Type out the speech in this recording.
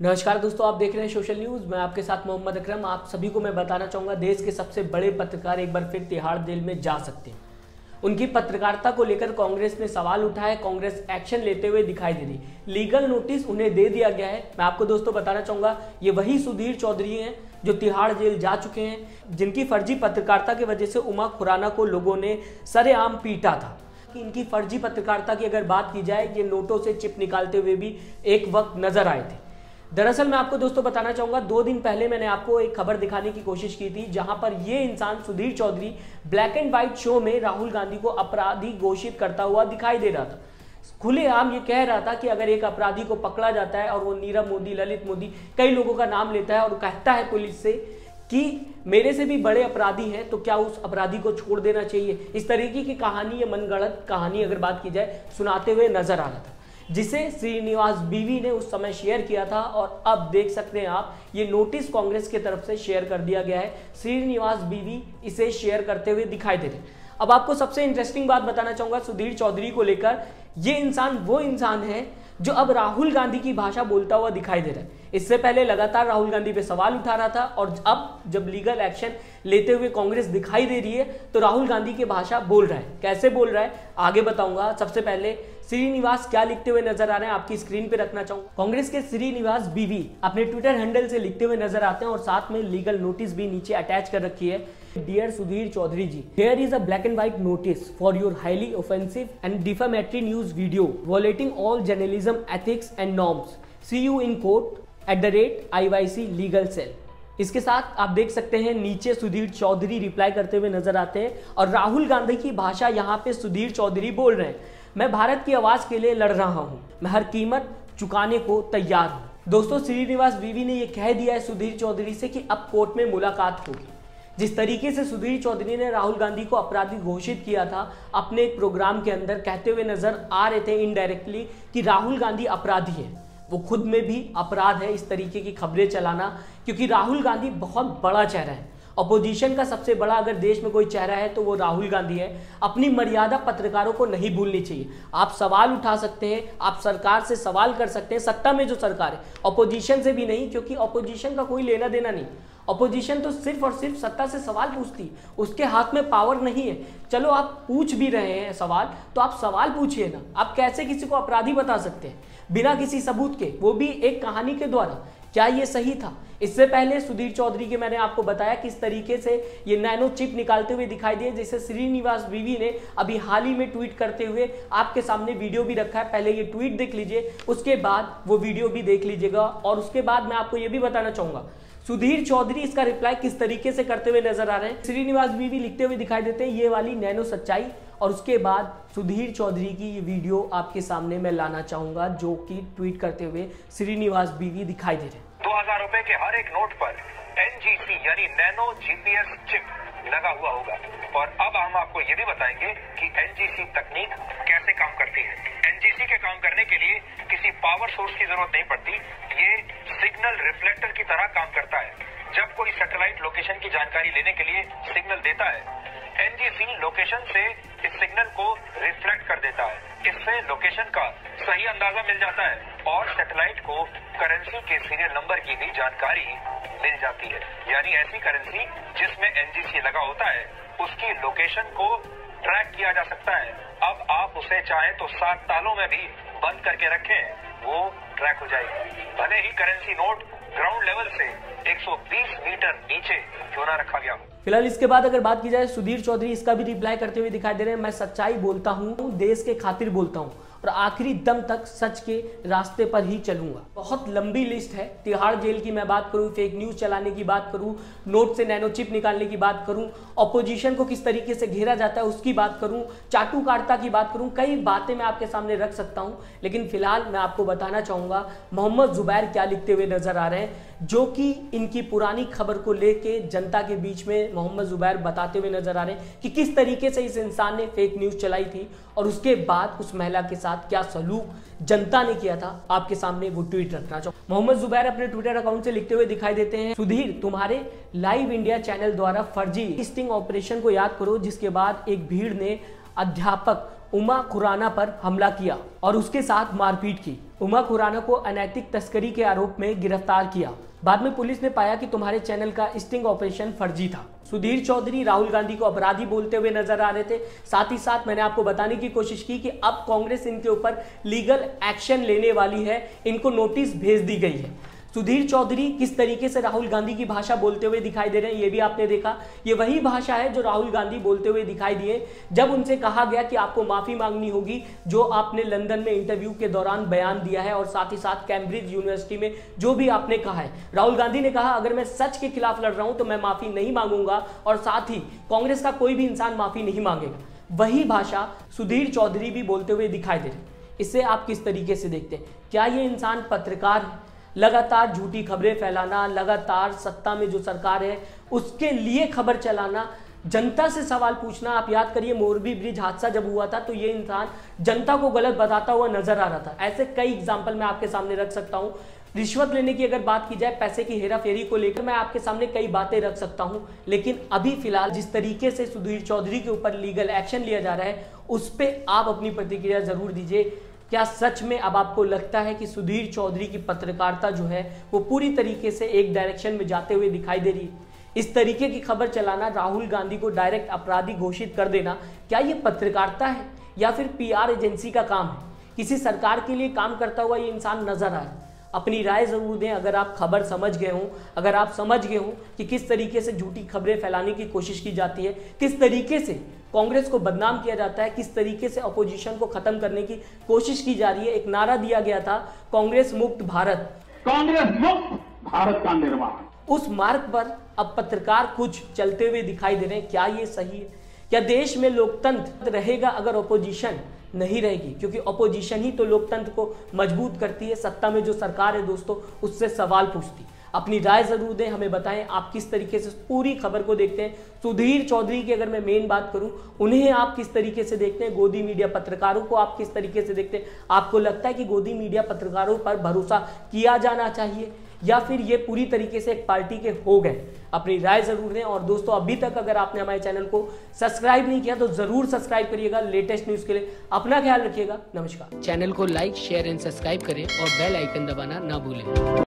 नमस्कार दोस्तों, आप देख रहे हैं सोशल न्यूज़ मैं आपके साथ मोहम्मद अकरम। आप सभी को मैं बताना चाहूँगा, देश के सबसे बड़े पत्रकार एक बार फिर तिहाड़ जेल में जा सकते हैं। उनकी पत्रकारिता को लेकर कांग्रेस ने सवाल उठाया कांग्रेस एक्शन लेते हुए दिखाई दे रही। लीगल नोटिस उन्हें दे दिया गया है। मैं आपको दोस्तों बताना चाहूँगा, ये वही सुधीर चौधरी हैं जो तिहाड़ जेल जा चुके हैं, जिनकी फर्जी पत्रकारिता की वजह से उमा खुराना को लोगों ने सरेआम पीटा था। कि इनकी फर्जी पत्रकारिता की अगर बात की जाए, ये नोटों से चिप निकालते हुए भी एक वक्त नज़र आए थे। दरअसल मैं आपको दोस्तों बताना चाहूँगा, दो दिन पहले मैंने आपको एक खबर दिखाने की कोशिश की थी, जहाँ पर ये इंसान Sudhir Chaudhary black and white show में राहुल गांधी को अपराधी घोषित करता हुआ दिखाई दे रहा था। खुलेआम ये कह रहा था कि अगर एक अपराधी को पकड़ा जाता है और वो नीरव मोदी, ललित मोदी, कई लोगों का नाम लेता है और कहता है पुलिस से कि मेरे से भी बड़े अपराधी हैं तो क्या उस अपराधी को छोड़ देना चाहिए? इस तरीके की कहानी या मनगढ़ंत कहानी अगर बात की जाए, सुनाते हुए नज़र आ रहा था। जिसे श्रीनिवास बीवी ने उस समय शेयर किया था और अब देख सकते हैं आप, ये नोटिस कांग्रेस की तरफ़ से शेयर कर दिया गया है। श्रीनिवास बीवी इसे शेयर करते हुए दिखाई दे रहे अब आपको सबसे इंटरेस्टिंग बात बताना चाहूँगा सुधीर चौधरी को लेकर। ये इंसान वो इंसान है जो अब राहुल गांधी की भाषा बोलता हुआ दिखाई दे रहा है। इससे पहले लगातार राहुल गांधी पे सवाल उठा रहा था और अब जब लीगल एक्शन लेते हुए कांग्रेस दिखाई दे रही है तो राहुल गांधी की भाषा बोल रहा है। कैसे बोल रहा है? आगे बताऊँगा। सबसे पहले, श्रीनिवास क्या लिखते हुए नज़र आ रहे हैं? आपकी स्क्रीन पे रखना चाहूँगा कांग्रेस के श्रीनिवास बीवी अपने ट्विटर हैंडल से लिखते हुए नज़र आते हैं और साथ में लीगल नोटिस भी नीचे अटैच कर रखी है। Dear Sudhir Chaudhary ji here is a black and white notice for your highly offensive and defamatory news video violating all journalism ethics and norms see you in court at the rate I Y C legal cell इसके साथ आप देख सकते हैं, नीचे Sudhir Chaudhary reply करते हुए नज़र आते हैं और राहुल गांधी की भाषा यहाँ पे सुधीर चौधरी बोल रहे हैं। मैं भारत की आवाज़ के लिए लड़ रहा हूँ। मैं हर कीमत चुकाने को तैयार हूँ। दोस्तों, श्रीनिवास बीवी ने यह कह दिया है सुधीर चौधरी से कि अब कोर्ट में मुलाकात होगी। जिस तरीके से सुधीर चौधरी ने राहुल गांधी को अपराधी घोषित किया था, अपने एक प्रोग्राम के अंदर कहते हुए नज़र आ रहे थे इनडायरेक्टली कि राहुल गांधी अपराधी है। वो खुद में भी अपराध है इस तरीके की खबरें चलाना, क्योंकि राहुल गांधी बहुत बड़ा चेहरा है। अपोजिशन का सबसे बड़ा अगर देश में कोई चेहरा है तो वो राहुल गांधी है। अपनी मर्यादा पत्रकारों को नहीं भूलनी चाहिए। आप सवाल उठा सकते हैं, आप सरकार से सवाल कर सकते हैं, सत्ता में जो सरकार है। अपोजिशन से भी नहीं, क्योंकि अपोजिशन का कोई लेना देना नहीं। अपोजिशन तो सिर्फ़ और सिर्फ़ सत्ता से सवाल पूछती उसके हाथ में पावर नहीं है। चलो आप पूछ भी रहे हैं सवाल तो आप सवाल पूछिए ना। आप कैसे किसी को अपराधी बता सकते हैं? बिना किसी सबूत के। वो भी एक कहानी के द्वारा। क्या ये सही था? इससे पहले सुधीर चौधरी के मैंने आपको बताया किस तरीके से ये नैनो चिप निकालते हुए दिखाई दिए, जैसे श्रीनिवास बीवी ने अभी हाल ही में ट्वीट करते हुए आपके सामने वीडियो भी रखा है। पहले ये ट्वीट देख लीजिए, उसके बाद वो वीडियो भी देख लीजिएगा। और उसके बाद मैं आपको ये भी बताना चाहूँगा सुधीर चौधरी इसका रिप्लाई किस तरीके से करते हुए नज़र आ रहे हैं? श्रीनिवास बीवी लिखते हुए दिखाई देते हैं, ये वाली नैनो सच्चाई। और उसके बाद सुधीर चौधरी की ये वीडियो आपके सामने मैं लाना चाहूँगा, जो कि ट्वीट करते हुए श्रीनिवास बीवी दिखाई दे रहे हैं। दो हज़ार रूपए के हर एक नोट पर एनजीसी यानी नैनो जीपीएस चिप लगा हुआ होगा। और अब हम आपको ये भी बताएँगे कि एनजीसी तकनीक कैसे काम करती है। एनजीसी के काम करने के लिए किसी पावर सोर्स की ज़रूरत नहीं पड़ती। ये सिग्नल रिफ्लेक्टर की तरह काम करता है। जब कोई सैटेलाइट लोकेशन की जानकारी लेने के लिए सिग्नल देता है एनजीसी लोकेशन से इस सिग्नल को रिफ्लेक्ट कर देता है। इससे लोकेशन का सही अंदाज़ा मिल जाता है और सैटेलाइट को करेंसी के सीरियल नंबर की भी जानकारी मिल जाती है। यानी ऐसी करेंसी जिसमें एनजीसी लगा होता है, उसकी लोकेशन को ट्रैक किया जा सकता है। अब आप उसे चाहे तो सात तालों में भी बंद करके रखें, वो ट्रैक हो जाएगी। भले ही करेंसी नोट ग्राउंड लेवल से 120 मीटर नीचे क्यों ना रखा गया फ़िलहाल इसके बाद अगर बात की जाए, सुधीर चौधरी इसका भी रिप्लाई करते हुए दिखाई दे रहे हैं। मैं सच्चाई बोलता हूँ, देश के खातिर बोलता हूँ। और आखिरी दम तक सच के रास्ते पर ही चलूँगा। बहुत लंबी लिस्ट है। तिहाड़ जेल की मैं बात करूँ फेक न्यूज़ चलाने की बात करूँ नोट से नैनो चिप निकालने की बात करूँ अपोजिशन को किस तरीके से घेरा जाता है उसकी बात करूँ चाटू काटता की बात करूँ, कई बातें मैं आपके सामने रख सकता हूँ, लेकिन फ़िलहाल मैं आपको बताना चाहूँगा, मोहम्मद जुबैर क्या लिखते हुए नज़र आ रहे हैं, जो कि इनकी पुरानी खबर को लेके जनता के बीच में मोहम्मद जुबैर बताते हुए नज़र आ रहे हैं कि किस तरीके से इस इंसान ने फेक न्यूज़ चलाई थी और उसके बाद उस महिला के साथ क्या सलूक जनता ने किया था, आपके सामने वो ट्वीट रखना चाहो। मोहम्मद जुबैर अपने ट्विटर अकाउंट से लिखते हुए दिखाई देते हैं, सुधीर, तुम्हारे लाइव इंडिया चैनल द्वारा फर्जी स्टिंग ऑपरेशन को याद करो, जिसके बाद एक भीड़ ने अध्यापक उमा खुराना पर हमला किया और उसके साथ मारपीट की। उमा खुराना को अनैतिक तस्करी के आरोप में गिरफ़्तार किया। बाद में पुलिस ने पाया कि तुम्हारे चैनल का स्टिंग ऑपरेशन फर्जी था। सुधीर चौधरी, राहुल गांधी को अपराधी बोलते हुए नज़र आ रहे थे। साथ ही साथ मैंने आपको बताने की कोशिश की कि अब कांग्रेस इनके ऊपर लीगल एक्शन लेने वाली है। इनको नोटिस भेज दी गई है। सुधीर चौधरी किस तरीके से राहुल गांधी की भाषा बोलते हुए दिखाई दे रहे हैं, ये भी आपने देखा। ये वही भाषा है जो राहुल गांधी बोलते हुए दिखाई दिए। जब उनसे कहा गया कि आपको माफ़ी मांगनी होगी, जो आपने लंदन में इंटरव्यू के दौरान बयान दिया है और साथ ही साथ कैम्ब्रिज यूनिवर्सिटी में जो भी आपने कहा है। राहुल गांधी ने कहा, अगर मैं सच के खिलाफ लड़ रहा हूँ तो मैं माफ़ी नहीं मांगूँगा और साथ ही कांग्रेस का कोई भी इंसान माफ़ी नहीं मांगेगा। वही भाषा सुधीर चौधरी भी बोलते हुए दिखाई दे रहे। इसे आप किस तरीके से देखते हैं? क्या ये इंसान पत्रकार है? लगातार झूठी खबरें फैलाना, लगातार सत्ता में जो सरकार है, उसके लिए खबर चलाना, जनता से सवाल पूछना। आप याद करिए, मोरबी ब्रिज हादसा जब हुआ था तो ये इंसान जनता को गलत बताता हुआ नज़र आ रहा था। ऐसे कई एग्ज़ाम्पल मैं आपके सामने रख सकता हूँ। रिश्वत लेने की अगर बात की जाए, पैसे की हेरा फेरी को लेकर मैं आपके सामने कई बातें रख सकता हूँ। लेकिन अभी फ़िलहाल जिस तरीके से सुधीर चौधरी के ऊपर लीगल एक्शन लिया जा रहा है, उस पर आप अपनी प्रतिक्रिया ज़रूर दीजिए। क्या सच में अब आपको लगता है कि सुधीर चौधरी की पत्रकारिता जो है, वो पूरी तरीके से एक डायरेक्शन में जाते हुए दिखाई दे रही? है इस तरीके की खबर चलाना, राहुल गांधी को डायरेक्ट अपराधी घोषित कर देना, क्या ये पत्रकारिता है? या फिर पीआर एजेंसी का काम है? किसी सरकार के लिए काम करता हुआ ये इंसान नज़र आ रहा है अपनी राय ज़रूर दें अगर आप खबर समझ गए हों अगर आप समझ गए हों कि किस तरीके से झूठी खबरें फैलाने की कोशिश की जाती है किस तरीके से कांग्रेस को बदनाम किया जाता है किस तरीके से अपोजिशन को खत्म करने की कोशिश की जा रही है एक नारा दिया गया था कांग्रेस मुक्त भारत। कांग्रेस मुक्त भारत का निर्माण। उस मार्ग पर अब पत्रकार कुछ चलते हुए दिखाई दे रहे हैं क्या ये सही है? क्या देश में लोकतंत्र रहेगा अगर ओपोजिशन नहीं रहेगी, क्योंकि अपोजिशन ही तो लोकतंत्र को मज़बूत करती है। सत्ता में जो सरकार है दोस्तों, उससे सवाल पूछती अपनी राय ज़रूर दें, हमें बताएँ, आप किस तरीके से पूरी खबर को देखते हैं। सुधीर चौधरी की अगर मैं मेन बात करूँ, उन्हें आप किस तरीके से देखते हैं? गोदी मीडिया पत्रकारों को आप किस तरीके से देखते हैं? आपको लगता है कि गोदी मीडिया पत्रकारों पर भरोसा किया जाना चाहिए? या फिर ये पूरी तरीके से एक पार्टी के हो गए। अपनी राय ज़रूर दें और दोस्तों, अभी तक अगर आपने हमारे चैनल को सब्सक्राइब नहीं किया तो ज़रूर सब्सक्राइब करिएगा लेटेस्ट न्यूज़ के लिए। अपना ख्याल रखिएगा। नमस्कार। चैनल को लाइक, शेयर एंड सब्सक्राइब करें और बेल आइकन दबाना ना भूलें।